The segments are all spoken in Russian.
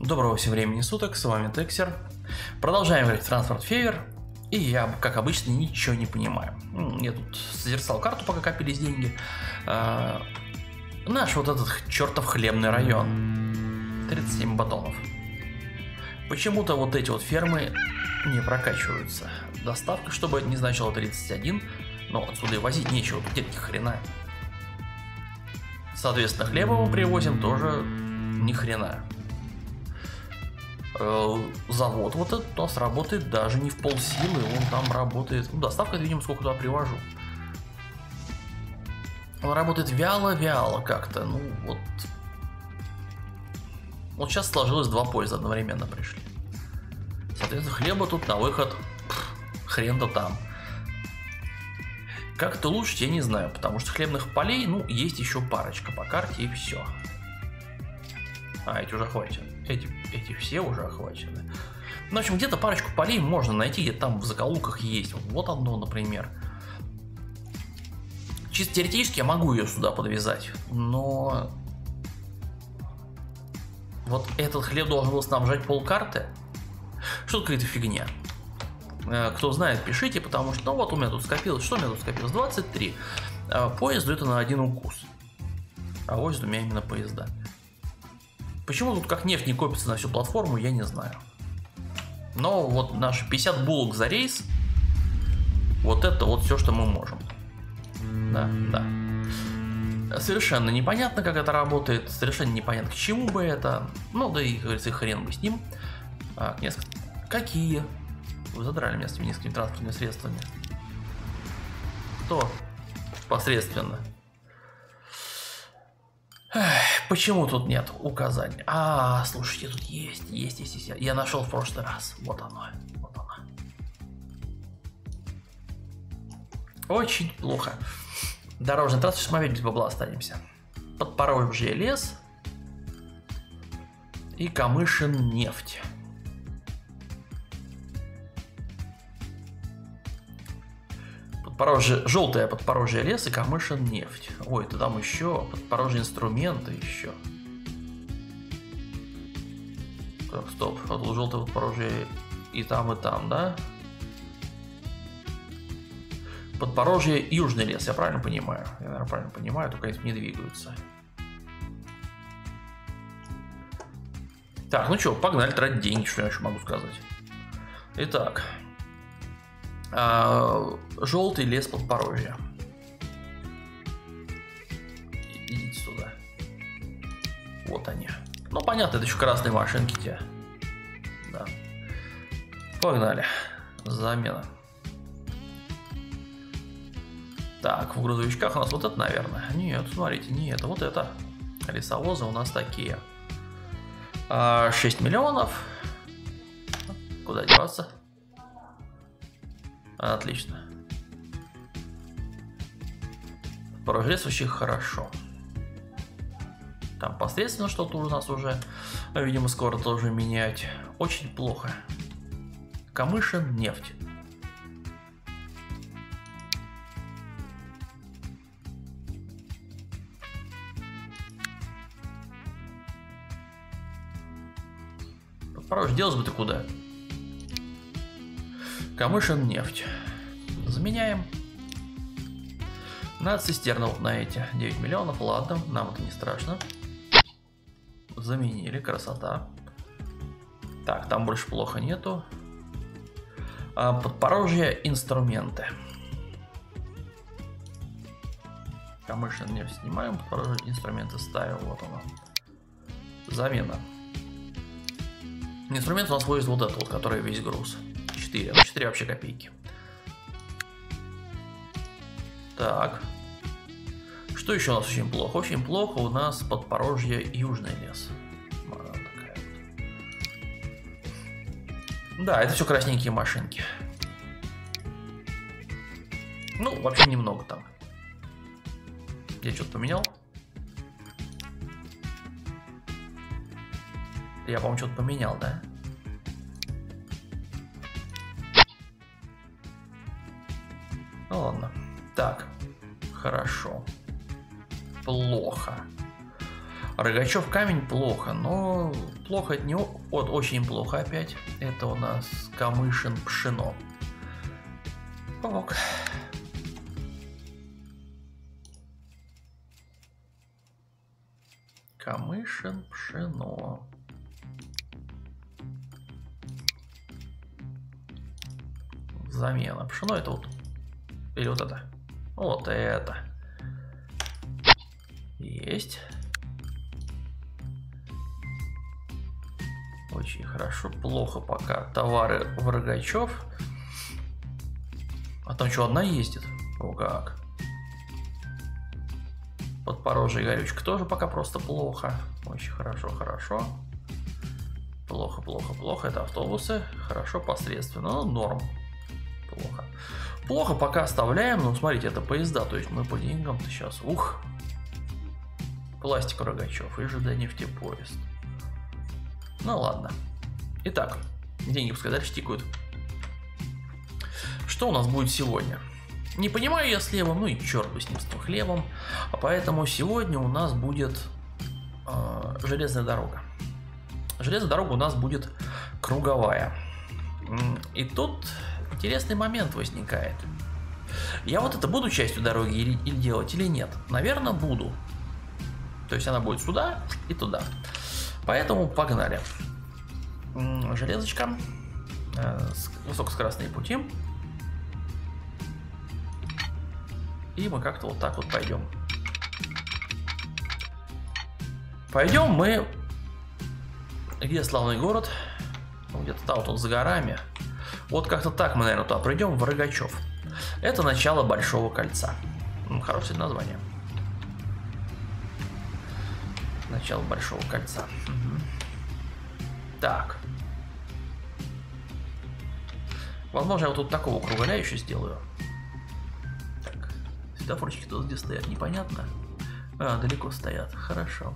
Доброго всем времени суток, с вами Тексер. Продолжаем в Транспорт Февер. И я, как обычно, ничего не понимаю. Я тут созерцал карту, пока копились деньги. А, наш вот этот чертов хлебный район. 37 батонов. Почему-то вот эти вот фермы не прокачиваются. Доставка, чтобы не значило 31, но отсюда и возить нечего, тут нет ни хрена. Соответственно, хлеба мы привозим тоже ни хрена. Э, завод вот этот у нас работает даже не в полсилы, он там работает, ну, доставка, видимо, сколько туда привожу. Он работает вяло-вяло как-то, ну, вот. Вот сейчас сложилось два поезда одновременно пришли. Соответственно, хлеба тут на выход хрен-то там. Как это лучше, я не знаю, потому что хлебных полей, ну, есть еще парочка по карте и все. А, эти уже охвачены. Эти, эти все уже охвачены. Ну, в общем, где-то парочку полей можно найти, где там в закоулках есть. Вот одно, например. Чисто теоретически я могу ее сюда подвязать, но... Вот этот хлеб должен был снабжать полкарты. Что какая-то фигня. Э, кто знает, пишите, потому что, ну вот у меня тут скопилось, что у меня тут скопилось? 23. А поезду это на один укус. А вот у меня именно поезда. Почему тут как нефть не копится на всю платформу, я не знаю. Но вот наши 50 булок за рейс, вот это вот все, что мы можем. Да, да. Совершенно непонятно, как это работает, совершенно непонятно, к чему бы это. Ну, да и, как говорится, хрен бы с ним. А, несколько. Какие? Вы задрали меня с этими низкими транспортными средствами. Кто? Посредственно. Почему тут нет указаний? А, слушайте, тут есть, есть, есть, есть. Я нашел в прошлый раз. Вот оно, вот оно. Очень плохо. Дорожный мы опять без бабла останемся. Подпорожье лес и Камышин нефть. Подпорожье, желтое подпорожье лес и Камышин нефть. Ой, это там еще подпорожье инструменты еще. Так, стоп, вот желтое подпорожье и там, и там, да? Подпорожье южный лес, я правильно понимаю? Я, наверное, правильно понимаю, только эти не двигаются. Так, ну что, погнали тратить деньги, что я еще могу сказать. Итак, а, желтый лес Подпорожья. Идите сюда. Вот они. Ну, понятно, это еще красные машинки те. Да. Погнали. Замена. Так, в грузовичках у нас вот это, наверное. Нет, смотрите, не это, вот это. Лесовозы у нас такие. 6 а, миллионов. Куда деваться? Отлично. Прогрессующий хорошо. Там посредственно что-то у нас уже, видимо, скоро тоже менять. Очень плохо. Камышин нефть. Порой делать бы ты куда? Камышин нефть. Заменяем. На цистернов на эти 9 миллионов. Ладно, нам это не страшно. Заменили, красота. Так, там больше плохо нету. А, подпорожье инструменты. Камышин нефть снимаем, подпорожье инструменты ставим. Вот оно. Замена. Инструмент у нас вывез вот этот вот, который весь груз. 4. Ну, 4 вообще копейки. Так. Что еще у нас очень плохо? Очень плохо у нас подпорожье Южный лес. Да, это все красненькие машинки. Ну, вообще немного там. Я что-то поменял? Я, по-моему, что-то поменял, да? Ну ладно. Так. Хорошо. Плохо. Рогачев камень плохо, но плохо это не... Вот, очень плохо опять. Это у нас Камышин пшено. Ок. Камышин пшено. Замена. Пшено это вот. Или вот это. Вот это. Есть. Очень хорошо. Плохо пока. Товары в Рогачев. А там что, одна ездит? О как. Подпорожье горючка тоже пока просто плохо. Очень хорошо, хорошо. Плохо, плохо, плохо. Это автобусы. Хорошо, посредственно. Ну, норм. Плохо. Плохо пока оставляем. Но смотрите, это поезда. То есть мы по деньгам-то сейчас... Ух. Пластик Рогачев и ЖД нефтепоезд. Ну ладно. Итак, деньги пускай дальше тикают. Что у нас будет сегодня? Не понимаю я с хлебом, ну и черт бы с ним, с тем хлебом. А поэтому сегодня у нас будет э, железная дорога. Железная дорога у нас будет круговая. И тут интересный момент возникает. Я вот это буду частью дороги или, или делать, или нет? Наверное, буду. То есть она будет сюда и туда. Поэтому погнали. Железочка. Э, высокоскоростные пути. И мы как-то вот так вот пойдем. Пойдем мы... Где славный город? Ну, где-то там вот он за горами. Вот как-то так мы, наверное, туда пройдем, в Рогачев. Это начало Большого кольца. Хорошее название. Начало Большого кольца. Угу. Так. Возможно, я вот тут такого кругаля еще сделаю. Так. Светофорчики тут где стоят, непонятно. А, далеко стоят. Хорошо.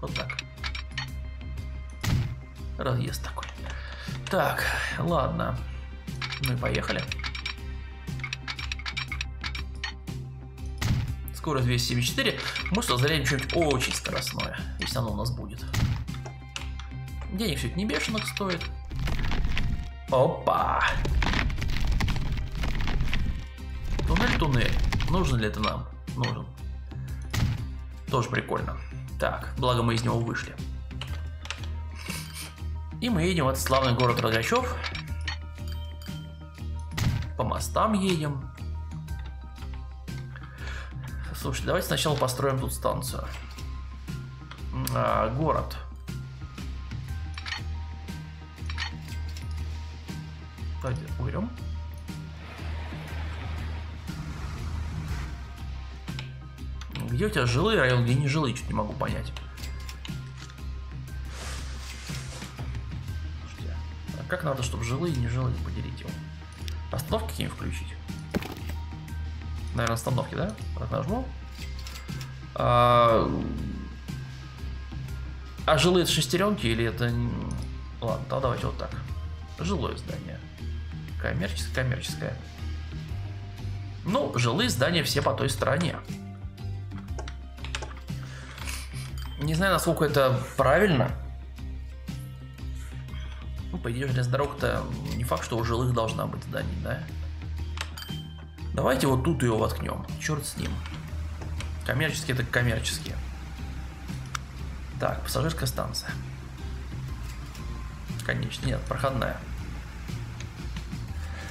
Вот так. Разъезд такой. Так, ладно. Мы поехали. скорость 274, мы зарядим что-нибудь очень скоростное, если оно у нас будет. Денег все это не бешеных стоит. Опа! Туннель, туннель. Нужен ли это нам? Нужен. Тоже прикольно. Так, благо мы из него вышли. И мы едем в этот славный город Рогачев. По мостам едем. Слушайте, давайте сначала построим тут станцию. А, город. Давайте уберем. Где у тебя жилые районы, где не жилые, чуть не могу понять. Как надо, чтобы жилые и не жилые поделить его? Остановки какие-нибудь включить? Наверное, остановки, да? Так нажму. А, а жилые это шестеренки или это... Ладно, тогда давайте вот так. Жилое здание. Коммерческое, коммерческое. Ну, жилые здания все по той стороне. Не знаю, насколько это правильно. Ну, по идее, железная дорога-то не факт, что у жилых должна быть зданий, да? Давайте вот тут ее воткнем. Черт с ним. Коммерческие это коммерческие. Так, пассажирская станция. Конечно, нет, проходная.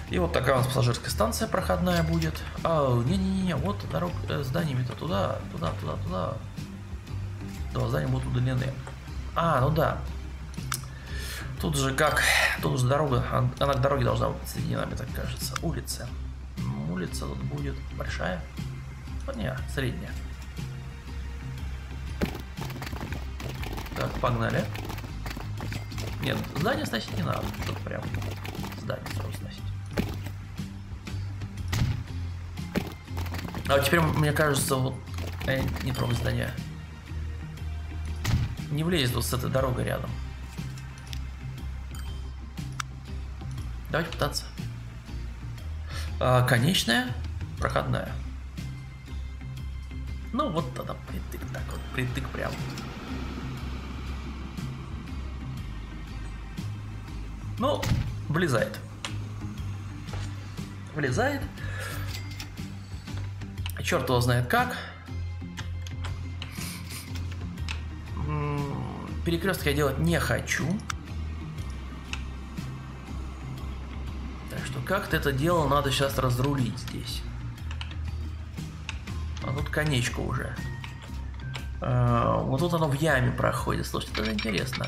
И вот такая у нас пассажирская станция проходная будет. А, не-не-не, вот дорога, э, зданиями-то туда, туда, туда, туда. Два здания будут удалены. А, ну да. Тут же как, тут же дорога, она к дороге должна быть соединена, мне так кажется. Улица улица тут будет большая? Не, средняя. Так, погнали. Нет, здание сносить не надо. Тут прям здание сразу сносить. А теперь, мне кажется, вот... Э, не трогай здание. Не влезет вот с этой дорогой рядом. Давайте пытаться. А, конечная, проходная. Ну вот тогда притык так вот, притык прям. Ну, влезает. Влезает. Черт его знает как. Перекресток я делать не хочу. Как-то это дело надо сейчас разрулить здесь. А тут конечка уже. А, вот тут оно в яме проходит. Слушайте, это интересно.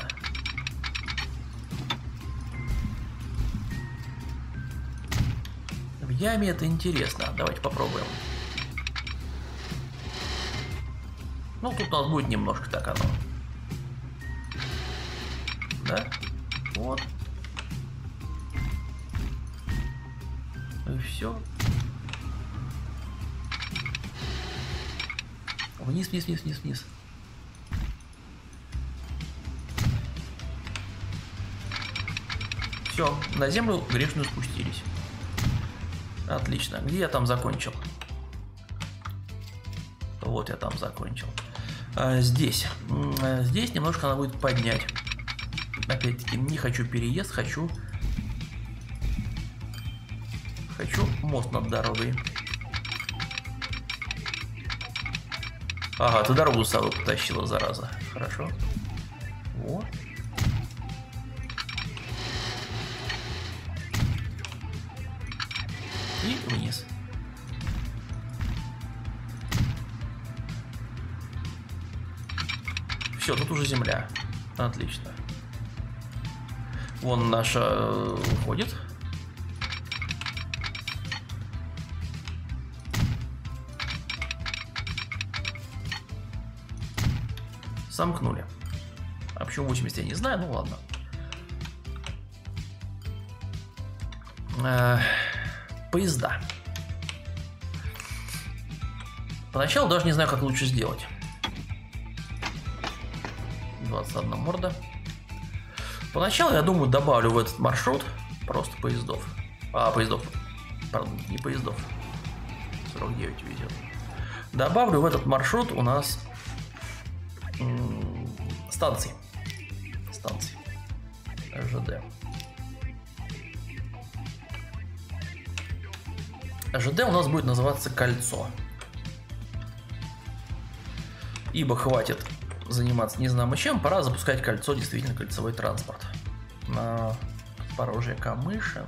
В яме это интересно. Давайте попробуем. Ну, тут у нас будет немножко так оно. Да? Вот. Все. Вниз, вниз, вниз, вниз, вниз. Все, на землю грешную спустились. Отлично. Где я там закончил? Вот я там закончил. А, здесь. А, здесь немножко надо будет поднять. Опять-таки, не хочу переезд, хочу... Хочу мост над дорогой. Ага, ты дорогу с собой потащила, зараза. Хорошо. Вот. И вниз. Все, тут уже земля. Отлично. Вон наша э, Сомкнули. А почему 80 я не знаю, ну ладно. Э, поезда. Поначалу даже не знаю, как лучше сделать. 21 морда. Поначалу, я думаю, добавлю в этот маршрут просто поездов. А, поездов. Пардон, не поездов. 49 везет. Добавлю в этот маршрут у нас станции. Станции. ЖД. ЖД у нас будет называться кольцо. Ибо хватит заниматься не знамо чем, пора запускать кольцо, действительно кольцевой транспорт. На подпорожье Камышин,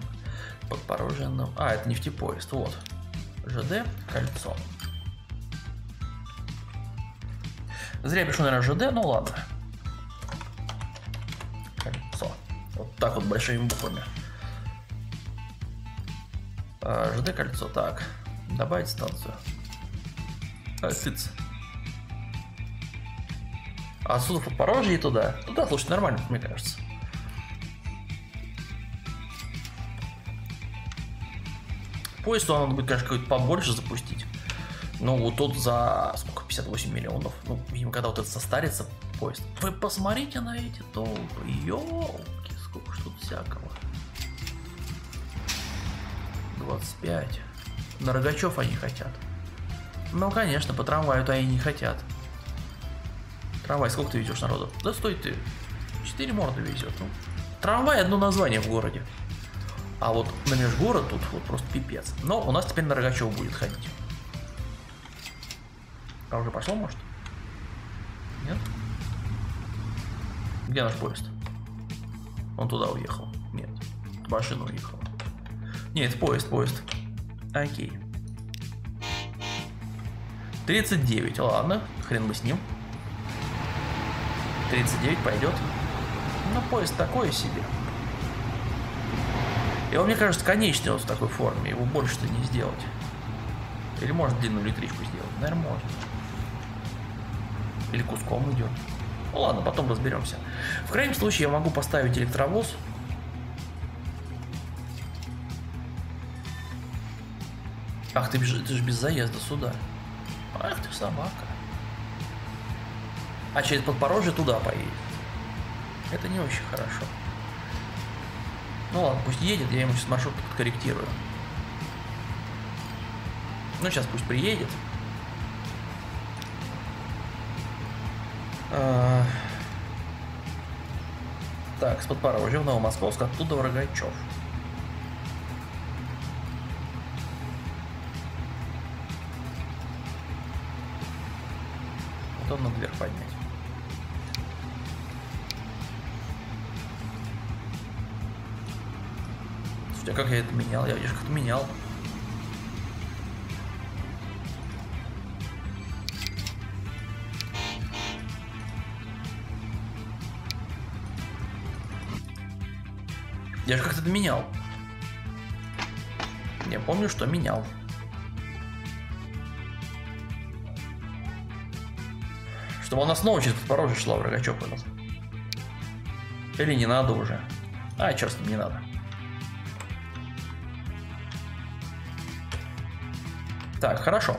подпорожье... А, это нефтепоезд, вот. ЖД, кольцо. Зря пишу, наверное, ЖД, ну ладно. Кольцо. Вот так вот большими буквами. А, ЖД кольцо, так. Добавить станцию. А, сыц. А отсюда в Подпорожье и туда. Туда, слушай, нормально, мне кажется. Поезд надо будет, конечно, какой-то побольше запустить. Ну, вот тут за? 58 миллионов. Ну, видимо, когда вот это состарится поезд. Вы посмотрите на эти толпы. Ёлки, сколько ж тут всякого. 25. На Рогачев они хотят. Ну, конечно, по трамваю-то они не хотят. Трамвай, сколько ты везешь народу? Да стой ты. Четыре морды везет. Ну, трамвай одно название в городе. А вот на межгород тут вот просто пипец. Но у нас теперь на Рогачев будет ходить. А уже пошло, может? Нет? Где наш поезд? Он туда уехал. Нет. Машина уехала. Нет, поезд, поезд. Окей. 39, ладно, хрен бы с ним. 39 пойдет. Но поезд такой себе. И он, мне кажется, конечный вот в такой форме. Его больше-то не сделать. Или может длинную электричку сделать? Наверное, можно. Или куском идет. Ну ладно, потом разберемся. В крайнем случае я могу поставить электровоз. Ах, ты, ты же без заезда сюда. Ах ты собака а через Подпорожье туда поедет. Это не очень хорошо. Ну ладно, пусть едет, я ему сейчас маршрут подкорректирую. Ну, сейчас пусть приедет. А... Так, с подпорожья в Новомосковск, оттуда в Рогачев. Вот он надо вверх поднять. Слушайте, а как я это менял? Я вижу, как это менял. Я же как-то менял. Я помню, что менял. Чтобы она снова через подпорожье шла в Рогачев этот. Или не надо уже. А, черт не надо. Так, хорошо.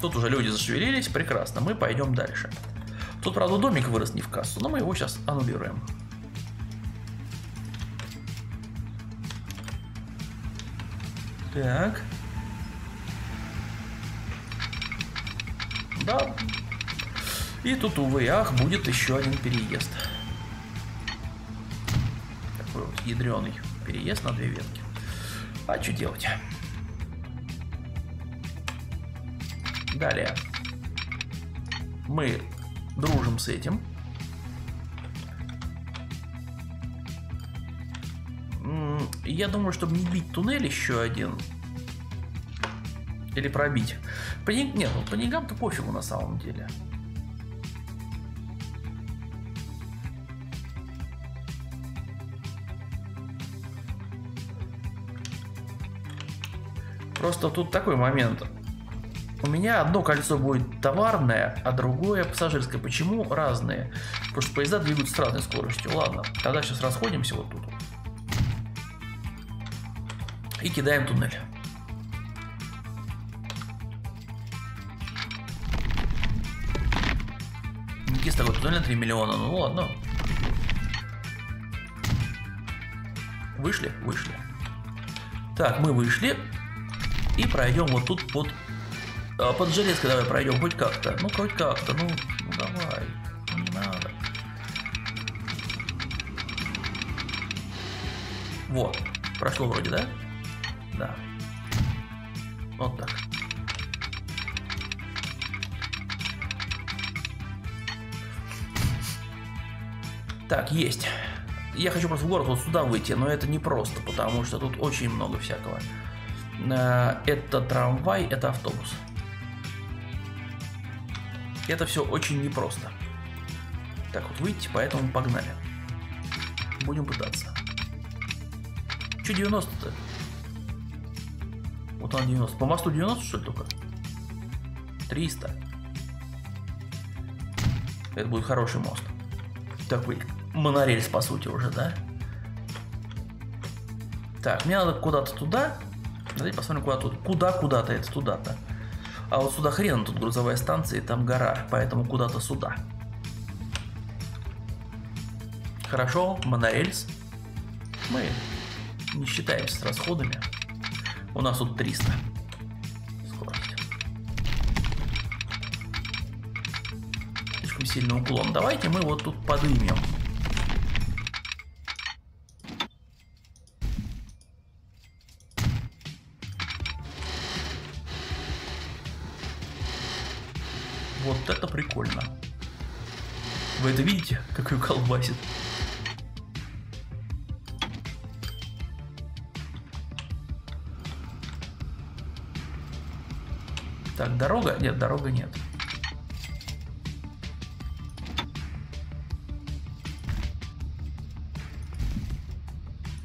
Тут уже люди зашевелились, прекрасно. Мы пойдем дальше. Тут, правда, домик вырос не в кассу, но мы его сейчас аннулируем. Так. Да. И тут, увы ах, будет еще один переезд. Такой вот ядреный переезд на две ветки. А что делать? Далее. Мы дружим с этим. Я думаю, чтобы не бить туннель еще один. Или пробить. По не... Нет, ну по деньгам-то пофигу на самом деле. Просто тут такой момент. У меня одно кольцо будет товарное, а другое пассажирское. Почему разные? Потому что поезда двигаются с разной скоростью. Ладно, тогда сейчас расходимся вот тут. И кидаем туннель. Никис такой туннель на 3 миллиона. Ну ладно. Вышли? Вышли. Так, мы вышли. И пройдем вот тут под... А, под железкой давай пройдем хоть как-то. Ну, хоть как-то. Ну, ну давай. Ну, не надо. Вот. Прошло вроде, да? Да. Вот так. Так, есть. Я хочу просто в город вот сюда выйти, но это не просто, потому что тут очень много всякого. Э, это трамвай, это автобус. Это все очень непросто. Так вот выйти, поэтому погнали. Будем пытаться. Че 90-то? Вот он 90. По мосту 90 что ли только? 300. Это будет хороший мост. Такой монорельс по сути уже, да? Так, мне надо куда-то туда. Давайте посмотрим куда тут. Куда куда-то это туда-то. А вот сюда хрен тут грузовая станция, и там гора, поэтому куда-то сюда. Хорошо, монорельс. Мы не считаемся с расходами. У нас тут 300. Скорость. Слишком сильный уклон. Давайте мы вот тут подымем. Вот это прикольно. Вы это видите, как ее колбасит? Дорога? Нет, дорога нет.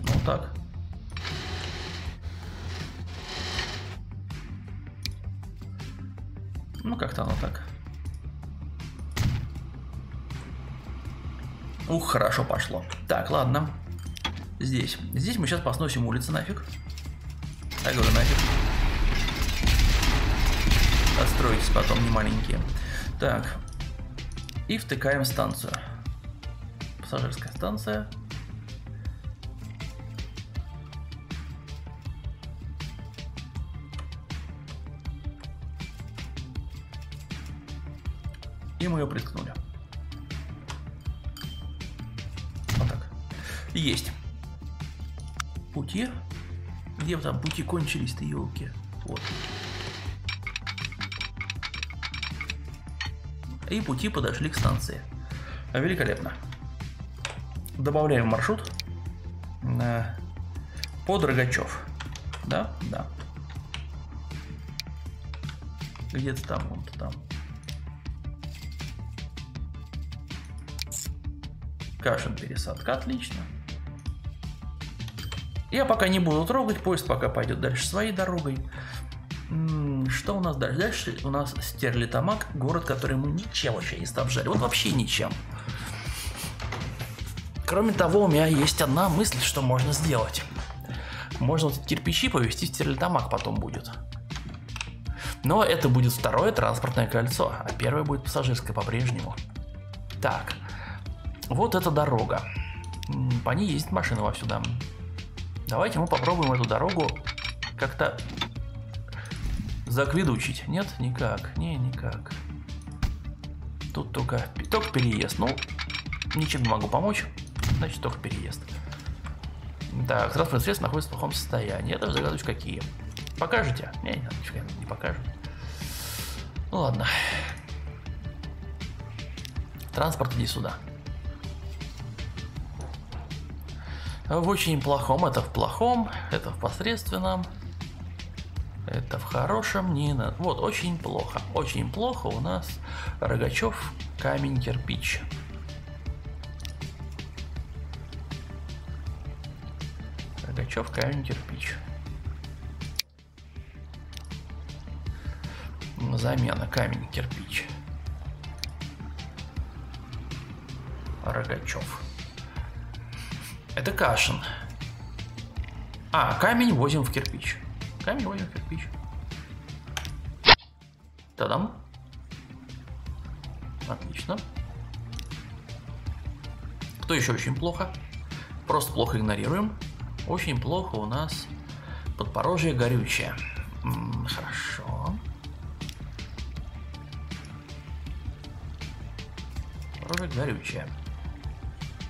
Ну так. Ну как-то оно так. Ух, хорошо пошло. Так, ладно. Здесь. Здесь мы сейчас посносим улицы нафиг. Так говорю, нафиг. Отстроитесь потом, не маленькие. Так. И втыкаем станцию. Пассажирская станция. И мы ее приткнули. Вот так. Есть. Пути? Где там пути кончились-то, елки? Вот. И пути подошли к станции. Великолепно. Добавляем маршрут. На под Рогачев. Да? Да. Где-то там, вон там. Кашин пересадка, отлично. Я пока не буду трогать, поезд пока пойдет дальше своей дорогой. Что у нас дальше? Дальше у нас Стерлитамак, город, который мы ничем вообще не снабжали. Вот вообще ничем. Кроме того, у меня есть одна мысль, что можно сделать. Можно вот кирпичи повезти в Стерлитамак потом будет. Но это будет второе транспортное кольцо, а первое будет пассажирское по-прежнему. Так, вот эта дорога. По ней ездит машина вовсюду. Давайте мы попробуем эту дорогу как-то закведучить. Нет? Никак. Не, никак. Тут только, только переезд. Ну, ничем не могу помочь. Значит, только переезд. Так, транспортное средство находится в плохом состоянии. Это загадываюсь какие. Покажете? Не, не, не покажут. Ну ладно. Транспорт, иди сюда. В очень плохом, это в плохом, это в посредственном, это в хорошем, не на... Вот, очень плохо, очень плохо у нас Рогачев, камень, кирпич. Рогачев, камень, кирпич. Замена камень, кирпич. Рогачев. Это Кашин. А, камень возим в кирпич. Камень возим в кирпич. Тадам. Отлично. Кто еще очень плохо? Просто плохо игнорируем. Очень плохо у нас подпорожье горючее. М -м, хорошо. Подпорожье горючее.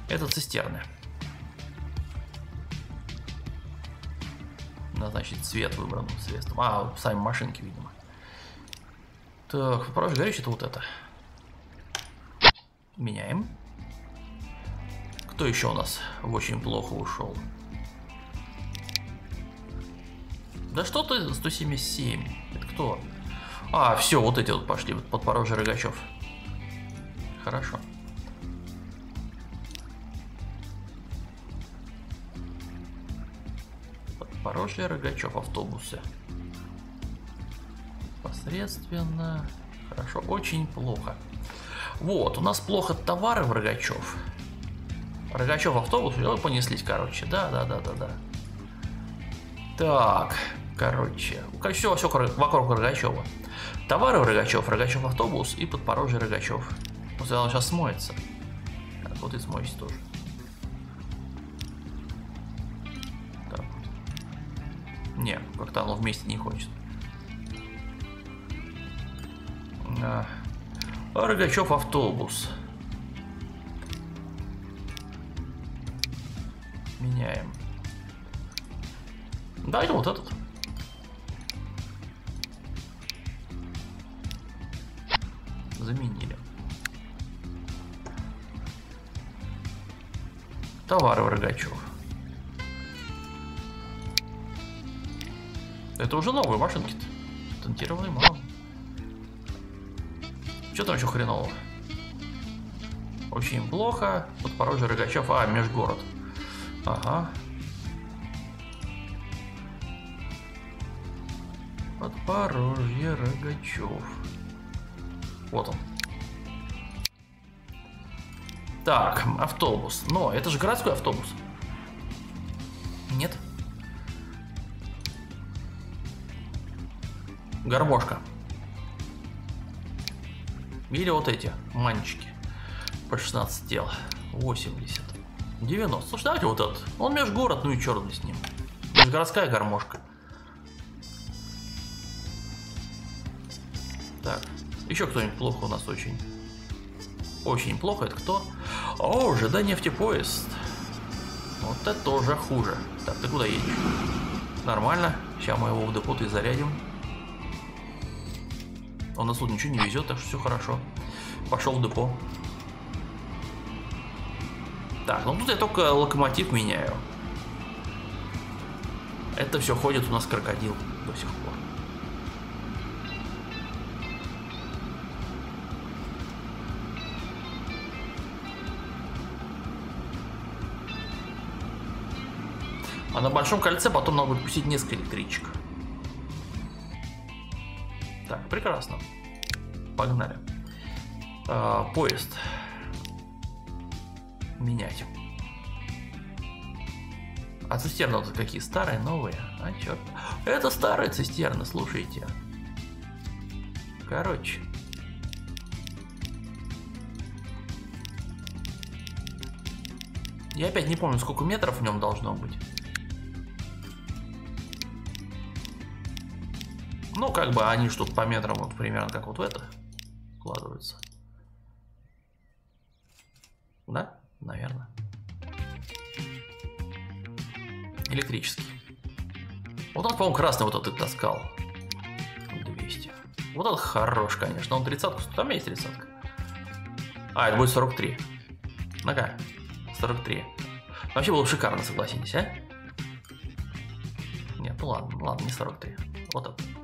Это цистерны. Назначить цвет выбранным средством. А, сами машинки, видимо. Так, второй горючий это вот это. Меняем. Кто еще у нас очень плохо ушел? Да что ты 177? Это кто? А, все, вот эти вот пошли, вот подпорожье Рогачев. Хорошо. Подпорожье, Рогачев, автобусы. Посредственно. Хорошо, очень плохо. Вот, у нас плохо товары в Рогачев. Рогачев автобус, вы понеслись, короче. Да, да, да, да, да. Так, короче. Все, все вокруг Рогачева. Товары в Рогачев, Рогачев автобус и подпорожье Рогачев. Вот сейчас смоется. Вот и смоется тоже. Как-то оно вместе не хочет. А. Рогачев автобус. Меняем. Да, это вот этот. Заменили. Товары Рогачев. Это уже новые машинки-то. Тонтированные мало. Что там еще хренового? Очень плохо. Подпорожье Рогачев. А, межгород. Ага. Подпорожье Рогачев. Вот он. Так, автобус. Но это же городской автобус. Гармошка. Или вот эти манчики по 16 тел. 80. 90. Слушай, давайте вот этот. Он межгород, ну и черт с ним. Межгородская гармошка. Так. Еще кто-нибудь плохо у нас очень. Очень плохо. Это кто? О, ЖД нефтепоезд. Вот это уже хуже. Так, ты куда едешь? Нормально. Сейчас мы его в депот и зарядим. Он нас тут ничего не везет, так что все хорошо. Пошел в депо. Так, ну тут я только локомотив меняю. Это все ходит у нас крокодил до сих пор. А на большом кольце потом надо будет пустить несколько электричек. Так, прекрасно. Погнали. А, поезд. Менять. А цистерны вот какие? Старые, новые? А, черт. Это старые цистерны, слушайте. Короче. Я опять не помню, сколько метров в нем должно быть. Ну, как бы они что по метрам вот примерно как вот в это укладываются. Да? Наверное. Электрический. Вот он, по-моему, красный вот этот таскал. 200. Вот этот хорош, конечно. Он 30 Там есть 30 -ка. А, это будет 43. Ну-ка. 43. Вообще было шикарно, согласитесь, а? Нет, ну ладно, ладно, не 43. Вот это.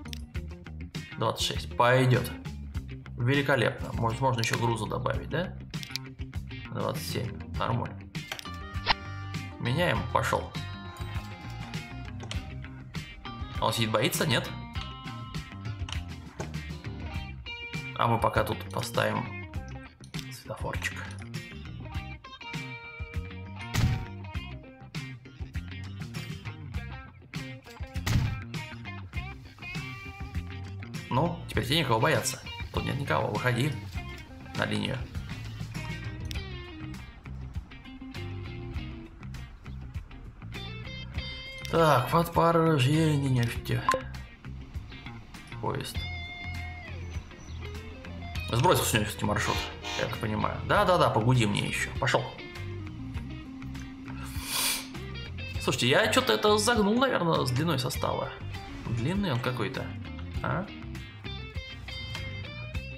26. Пойдет. Великолепно. Может, можно еще груза добавить, да? 27. Нормально. Меняем. Пошел. А он сидит, боится? Нет? А мы пока тут поставим светофорчик. Ну, теперь тебе никого бояться. Тут нет никого. Выходи на линию. Так, подпорождение нефти. Поезд. Сбросил сегодня маршрут, я так понимаю. Да-да-да, погуди мне еще. Пошел. Слушайте, я что-то это загнул, наверное, с длиной состава. Длинный он какой-то. А?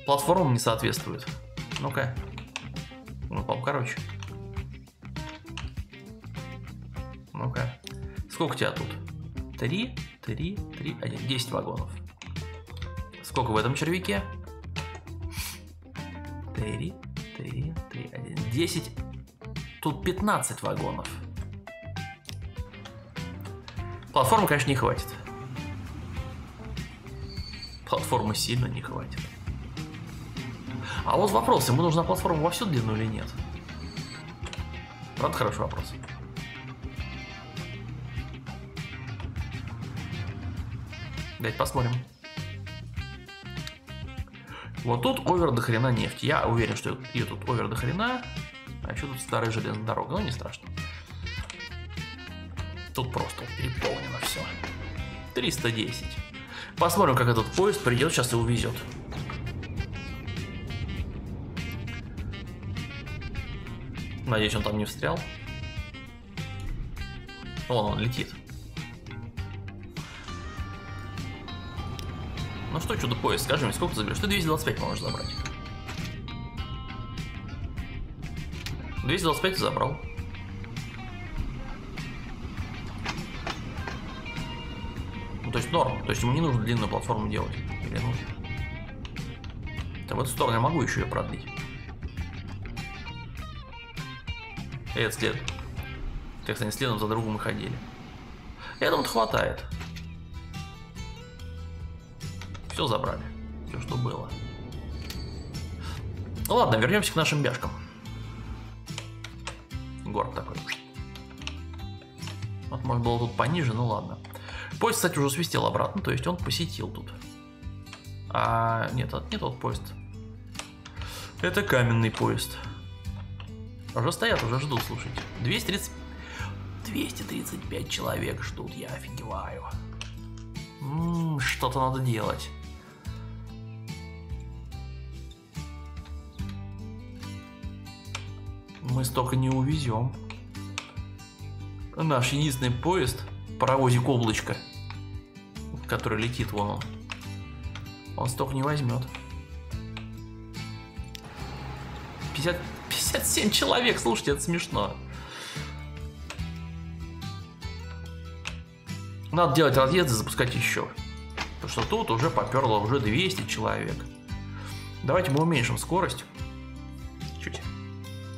Платформам не соответствует. Ну-ка. Ну, по короче. Ну-ка. Сколько у тебя тут? Три, три, три, один. Десять вагонов. Сколько в этом червяке? Три, три, три, один. Десять. Тут 15 вагонов. Платформы, конечно, не хватит. Платформы сильно не хватит. А вот вопрос, ему нужна платформа во всю длину или нет? Правда хороший вопрос. Давайте посмотрим. Вот тут овер до хрена нефть. Я уверен, что ее тут овер до хрена. А еще тут старая железная дорога. Ну, не страшно. Тут просто переполнено все. 310. Посмотрим, как этот поезд придет сейчас и увезет. Надеюсь, он там не встрял. Вон он летит. Ну что, чудо-поезд, скажи мне, сколько ты заберешь? Ты 225 можешь забрать. 225 ты забрал. Ну, то есть норм. То есть ему не нужно длинную платформу делать. Или нужно? Да в эту сторону я могу еще ее продлить. Это след. Как они следом за другом и ходили. Я думаю, хватает. Все забрали. Все, что было. Ну ладно, вернемся к нашим бяшкам. Город такой. Вот можно было тут пониже, ну ладно. Поезд, кстати, уже свистел обратно, то есть он посетил тут. А, нет, не тот поезд. Это каменный поезд. Уже стоят, уже ждут, слушайте. 230... 235 человек ждут, я офигеваю. Что-то надо делать. Мы столько не увезем. Наш единственный поезд, паровозик облачко, который летит вон он, он столько не возьмет. 50, 57 человек, слушайте, это смешно. Надо делать разъезды, запускать еще. Потому что тут уже поперло уже 200 человек. Давайте мы уменьшим скорость. Чуть.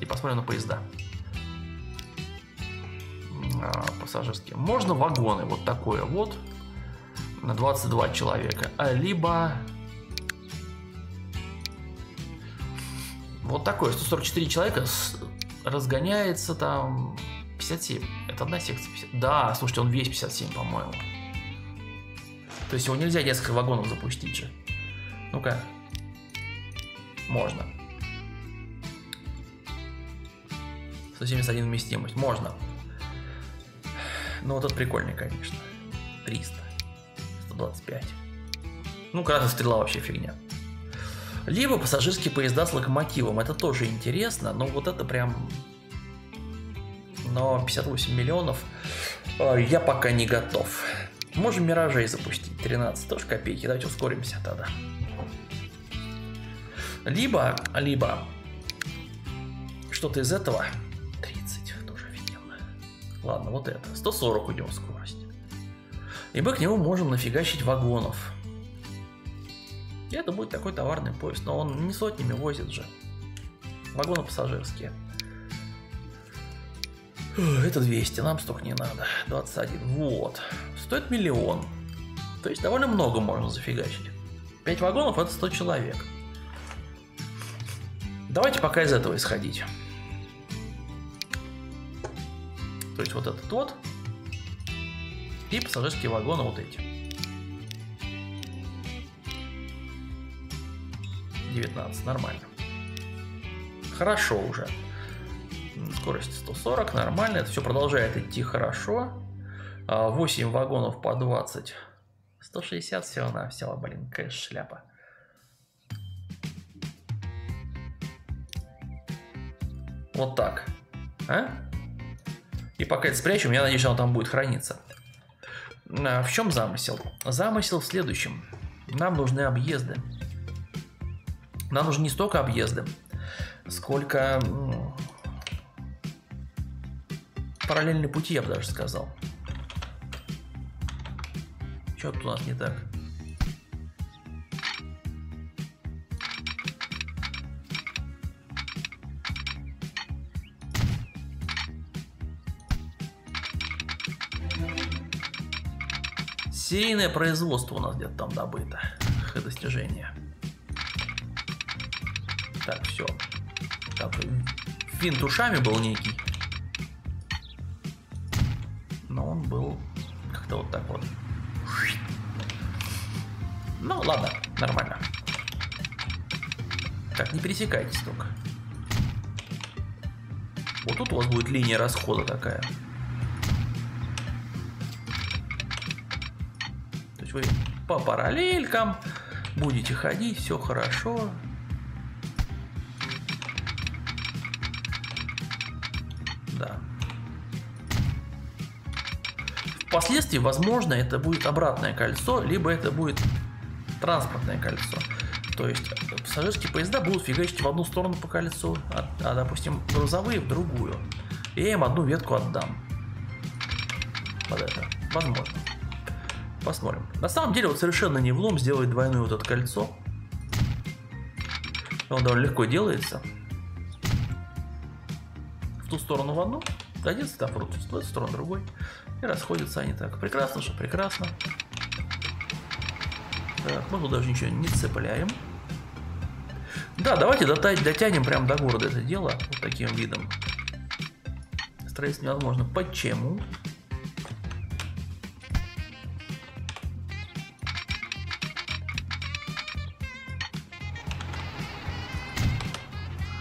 И посмотрим на поезда. А, пассажирские. Можно вагоны. Вот такое вот. На 22 человека. А либо... Вот такое. 144 человека разгоняется там 57. Это одна секция 50. Да, слушайте, он весь 57, по-моему. То есть его нельзя несколько вагонов запустить же. Ну-ка. Можно. 171 вместимость. Можно. Ну, вот это прикольный, конечно. 300. 125. Ну, красная стрела вообще фигня. Либо пассажирские поезда с локомотивом. Это тоже интересно, но вот это прям... Но 58 миллионов э, я пока не готов. Можем миражей запустить. 13 тоже копейки. Давайте ускоримся тогда. Либо, либо что-то из этого. 30 тоже офигенно. Ладно, вот это. 140 у него скорость. И мы к нему можем нафигачить вагонов. И это будет такой товарный поезд, но он не сотнями возит же. Вагоны пассажирские. Это 200, нам столько не надо. 21, вот. Стоит миллион. То есть довольно много можно зафигачить. 5 вагонов это 100 человек. Давайте пока из этого исходить. То есть вот этот вот. И пассажирские вагоны вот эти. 19, нормально. Хорошо уже. Скорость 140, нормально. Это все продолжает идти хорошо. 8 а, вагонов по 20. 160 всего на все, блин, кэш шляпа. Вот так. А? И пока это спрячем, я надеюсь, оно там будет храниться. А в чем замысел? Замысел в следующем. Нам нужны объезды. Нам нужны не столько объезды, сколько параллельные пути, я бы даже сказал. Что тут у нас не так? Серийное производство у нас где-то там добыто. Достижение. Так, все. Так, финт ушами был некий. Но он был как-то вот так вот. Ну, ладно, нормально. Так, не пересекайтесь только. Вот тут у вас будет линия расхода такая. есть вы по параллелькам будете ходить, все хорошо. Впоследствии, возможно, это будет обратное кольцо, либо это будет транспортное кольцо. То есть пассажирские поезда будут фигачить в одну сторону по кольцу, а, а допустим, грузовые в другую. И я им одну ветку отдам. Под это. Возможно. Посмотрим. На самом деле, вот совершенно не влом сделать двойное вот это кольцо. Он довольно легко делается. В ту сторону в одну, один светофор, в эту сторону другой. И расходятся они так. Прекрасно, что прекрасно. Так, мы тут даже ничего не цепляем. Да, давайте дотянем прямо до города это дело. Вот таким видом. Строительство невозможно. Почему?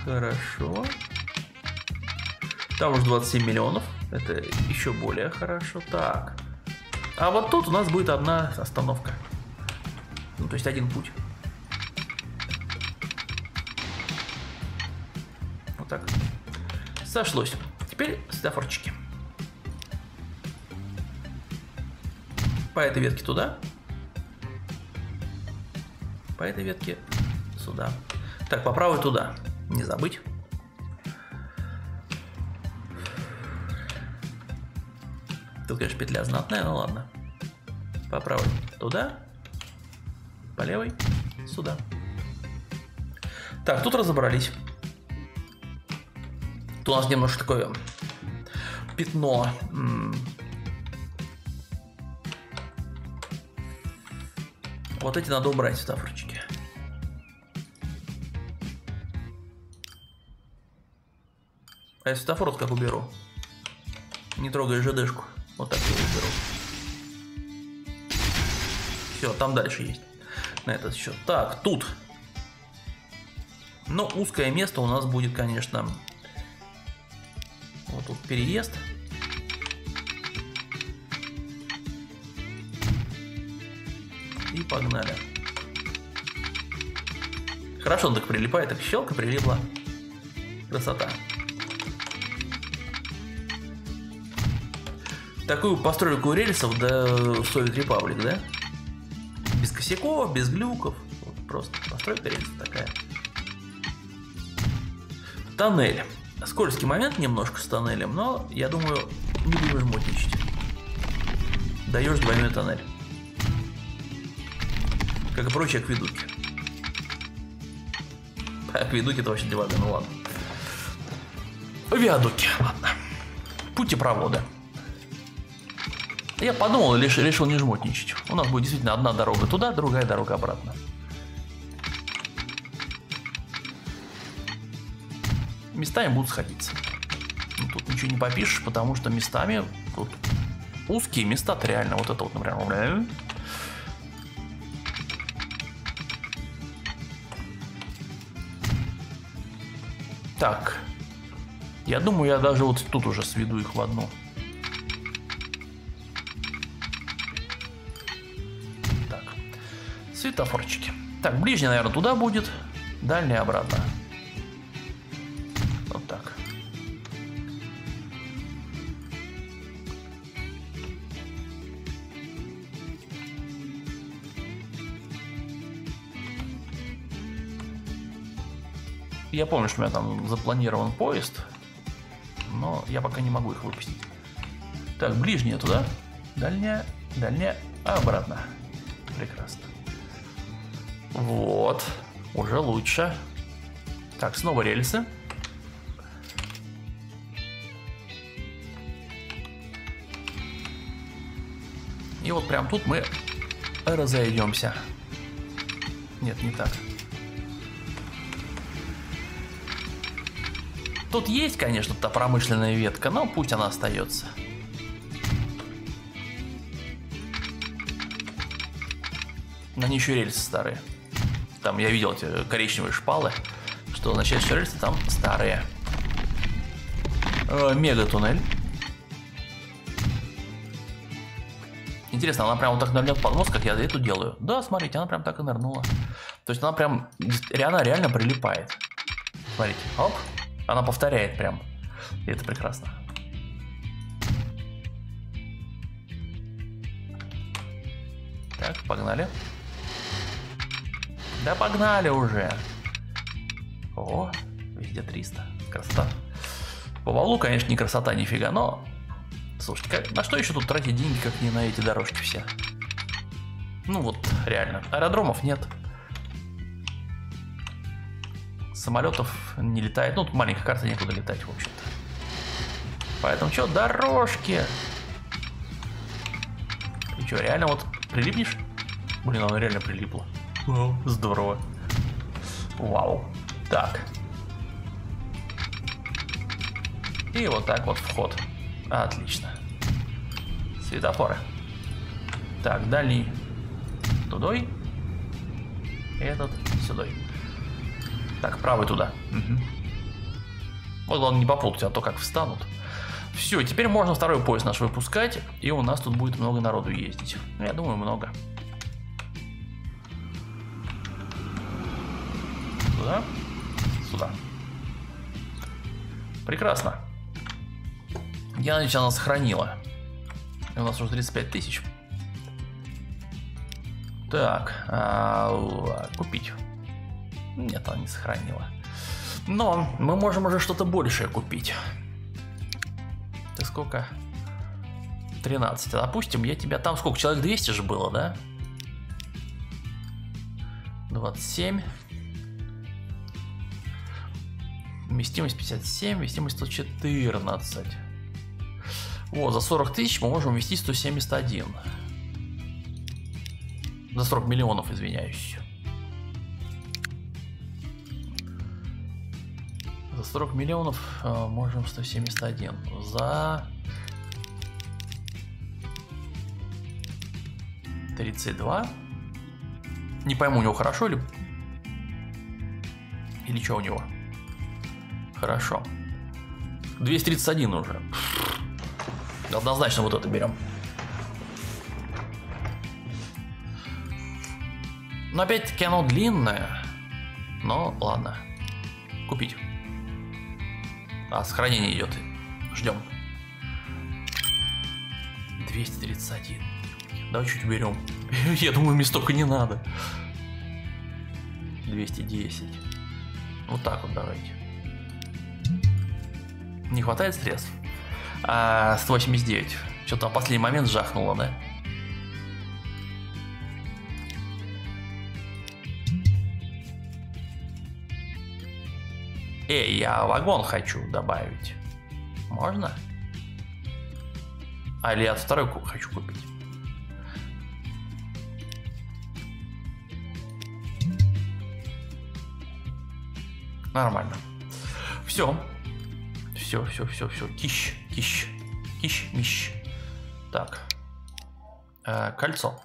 Хорошо. Там уже 27 миллионов. Это еще более хорошо. Так. А вот тут у нас будет одна остановка. Ну, то есть один путь. Вот так. Сошлось. Теперь светофорчики. По этой ветке туда. По этой ветке сюда. Так, по правой туда. Не забыть. Конечно, петля знатная, но ладно. По правой туда. По левой сюда. Так, тут разобрались. Тут у нас немножко такое пятно. Вот эти надо убрать светофорчики. А я светофор как уберу. Не трогай ЖДшку. Вот так я уберу. Все, там дальше есть. На этот счет. Так, тут. Ну, узкое место у нас будет, конечно, вот тут переезд. И погнали. Хорошо он так прилипает, так щелка прилипла. Красота. Такую постройку рельсов до Soviet Republic, да? Без косяков, без глюков. Вот просто постройка рельсов такая. Тоннель. Скользкий момент немножко с тоннелем, но я думаю, не будешь мутничать. Даешь двойной тоннель. Как и прочие акведуки. Акведуки это вообще дела, ну ладно. Виадуки, ладно. Путепроводы. Я подумал и решил, не жмотничать. У нас будет действительно одна дорога туда, другая дорога обратно. Местами будут сходиться. Ну, тут ничего не попишешь, потому что местами тут узкие места-то реально. Вот это вот, например. Так. Я думаю, я даже вот тут уже сведу их в одну. Так, ближний, наверное, туда будет, дальний обратно. Вот так. Я помню, что у меня там запланирован поезд, но я пока не могу их выпустить. Так, ближняя туда, дальняя, дальняя, обратно. Прекрасно. Вот. Уже лучше. Так, снова рельсы. И вот прям тут мы разойдемся. Нет, не так. Тут есть, конечно, та промышленная ветка, но пусть она остается. На ней еще рельсы старые. Там я видел эти коричневые шпалы, что означает, что рельсы там старые. Э, мега туннель. Интересно, она прям вот так нырнет под мост, как я это делаю. Да, смотрите, она прям так и нырнула. То есть она прям реально, реально прилипает. Смотрите, оп, она повторяет прям. И это прекрасно. Так, погнали. Да погнали уже. О, везде 300. Красота. По валу, конечно, не красота нифига, но... Слушайте, как, на что еще тут тратить деньги, как не на эти дорожки все? Ну вот, реально. Аэродромов нет. Самолетов не летает. Ну, тут маленькая карта, некуда летать, в общем-то. Поэтому что, дорожки? Ты что, реально вот прилипнешь? Блин, она реально прилипла. Вау, здорово. Вау. Так. И вот так вот вход. Отлично. Светофоры. Так, дальний тудой. Этот сюдой. Так, правый туда. Угу. Вот главное не попутать, а то как встанут. Все, теперь можно второй поезд наш выпускать, и у нас тут будет много народу ездить. Я думаю, много. Сюда. Сюда. Прекрасно. Я надеюсь, она сохранила. У нас уже 35 тысяч. Так, а, купить. Нет, она не сохранила. Но мы можем уже что-то большее купить. Ты сколько? 13. Допустим, я тебя там сколько? Человек 200 же было, да? 27. Вместимость 57, вместимость 114. Вот, за 40 тысяч мы можем вместить 171. За 40 миллионов, извиняюсь. За 40 миллионов э, можем 171. За 32. Не пойму, у него хорошо или... Или что у него? Хорошо. 231 уже. Однозначно вот это берем. Но опять-таки оно длинное. Но ладно. Купить. А, сохранение идет. Ждем. 231. Давай чуть уберем. Я думаю, мне столько не надо. 210. Вот так вот давайте. Не хватает средств? А, 189. Что-то в последний момент жахнуло, да? Эй, я вагон хочу добавить. Можно? А или я второй хочу купить? Нормально. Все. Все, все, все, все. Кищ, кищ, кищ, мищ. Так. Э, кольцо.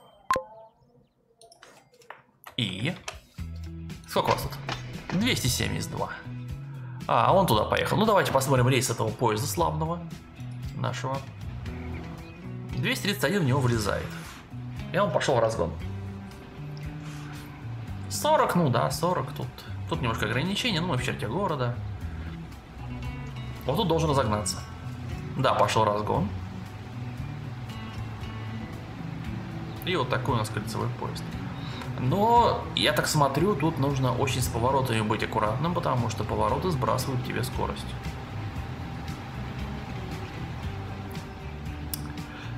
И... Сколько у вас тут? 272. А, он туда поехал. Ну, давайте посмотрим рейс этого поезда славного. Нашего. 231 в него влезает. И он пошел в разгон. 40, ну да, 40 тут. Тут немножко ограничения, ну мы в черте города. Вот тут должен разогнаться. Да, пошел разгон. И вот такой у нас кольцевой поезд. Но, я так смотрю, тут нужно очень с поворотами быть аккуратным, потому что повороты сбрасывают тебе скорость.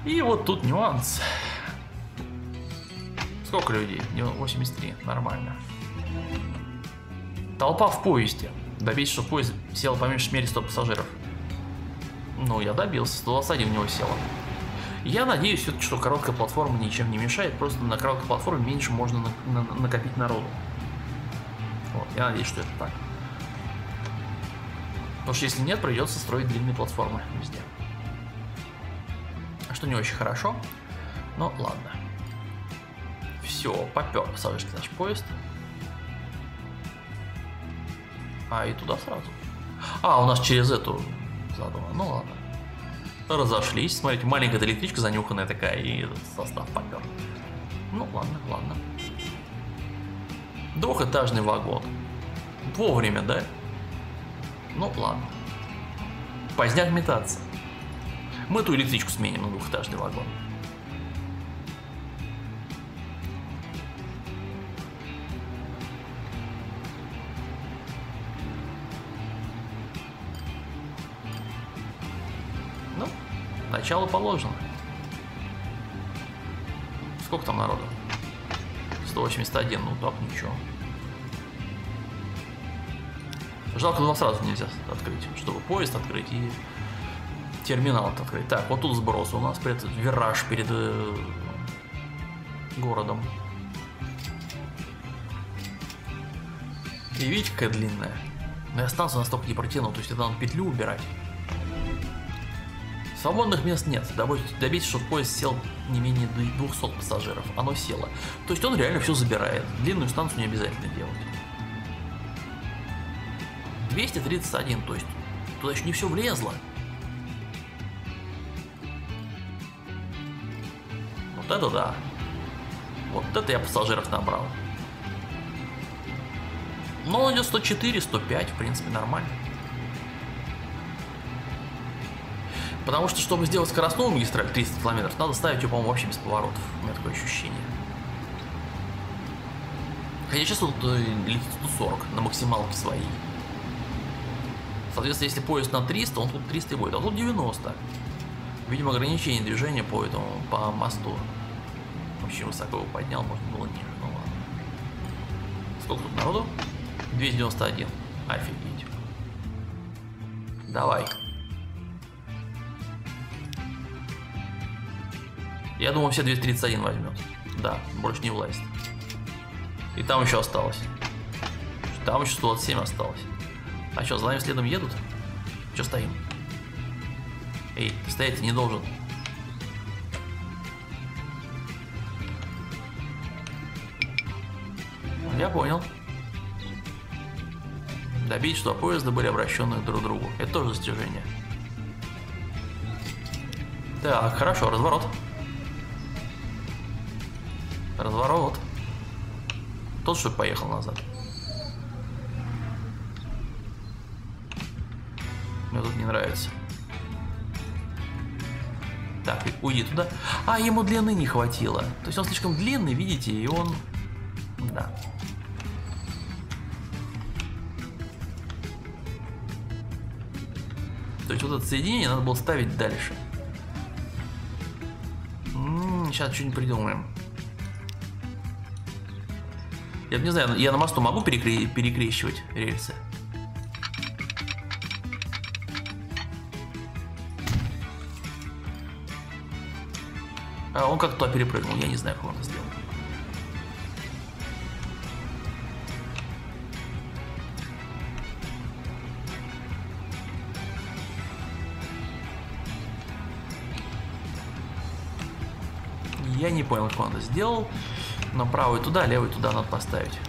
И вот тут нюанс. Сколько людей? 83, нормально. Толпа в поезде. Добейся, что поезд сел по меньшей мере 100 пассажиров. Ну, я добился, 121 в него село. Я надеюсь, все-таки, что короткая платформа ничем не мешает, просто на короткой платформе меньше можно на на накопить народу. Вот, я надеюсь, что это так. Потому что если нет, придется строить длинные платформы везде. Что не очень хорошо, но ладно. Все, попер пассажирский наш поезд. А, и туда сразу. А, у нас через эту задумано. Ну ладно. Разошлись. Смотрите, маленькая электричка занюханная такая, и этот состав попер. Ну ладно, ладно. Двухэтажный вагон. Вовремя, да? Ну ладно. Поздняк метаться. Мы эту электричку сменим на двухэтажный вагон. Начало положено. Сколько там народу? 181, ну так ничего. Жалко, два сразу нельзя открыть, чтобы поезд открыть и терминал открыть. Так, вот тут сброс у нас, перед, вираж перед э, городом. И видите, какая длинная. Но я станцию настолько не протянул, то есть это надо петлю убирать. Свободных мест нет. Добейся, чтобы поезд сел не менее 200 пассажиров. Оно село. То есть он реально все забирает. Длинную станцию не обязательно делать. 231, то есть туда еще не все влезло. Вот это да. Вот это я пассажиров набрал. Но он идет 104, 105, в принципе, нормально. Потому что, чтобы сделать скоростную магистраль 300 километров, надо ставить ее, по-моему, вообще без поворотов. У меня такое ощущение. Хотя сейчас тут э, летит 140 на максималке своей. Соответственно, если поезд на 300, он тут 300 и будет, а тут 90. Видимо, ограничение движения по этому, по мосту. Очень высоко его поднял, можно было ниже, ну ладно. Сколько тут народу? 291. Офигеть. Давай. Я думаю, все 231 возьмет. Да, больше не влазит. И там еще осталось. Там еще 127 осталось. А что, за нами следом едут? Че стоим? Эй, стоять не должен. Я понял. Добить, что поезда были обращены друг к другу. Это тоже достижение. Так, хорошо, разворот. Разворот. Тот, что поехал назад. Мне тут не нравится. Так, уйди туда. А, ему длины не хватило. То есть он слишком длинный, видите, и он... Да. То есть вот это соединение надо было ставить дальше. М -м, сейчас что-нибудь придумаем. Я не знаю, я на мосту могу перекре перекрещивать рельсы? А он как-то перепрыгнул, я не знаю, как он это сделал. Я не понял, как он это сделал. Но правый туда, левый туда надо поставить.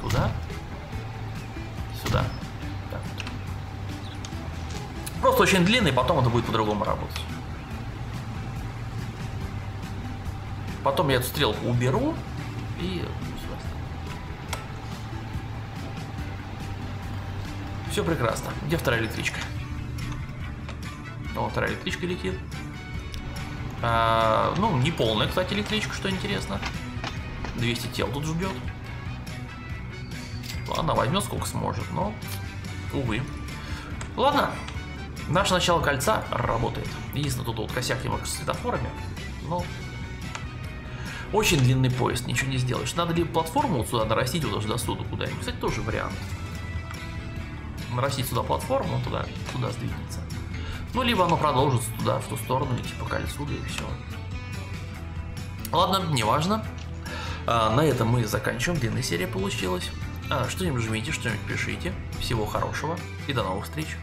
Туда. Сюда. Так. Просто очень длинный, потом это будет по-другому работать. Потом я эту стрелку уберу и все прекрасно. Где вторая электричка? О, вторая электричка летит. А, ну, не полная, кстати, электричка, что интересно. 200 тел тут ждет. Ладно, возьмет сколько сможет, но, увы. Ладно, наше начало кольца работает. Единственное, тут вот косяк немножко с светофорами, но очень длинный поезд, ничего не сделаешь. Надо ли платформу вот сюда нарастить, вот даже до суда куда-нибудь. Кстати, тоже вариант. Нарастить сюда платформу, туда, туда сдвинется. Ну, либо оно продолжится туда, в ту сторону, идти по кольцу, да и все. Ладно, неважно. А, на этом мы заканчиваем. Длинная серия получилась. А, что-нибудь жмите, что-нибудь пишите. Всего хорошего и до новых встреч.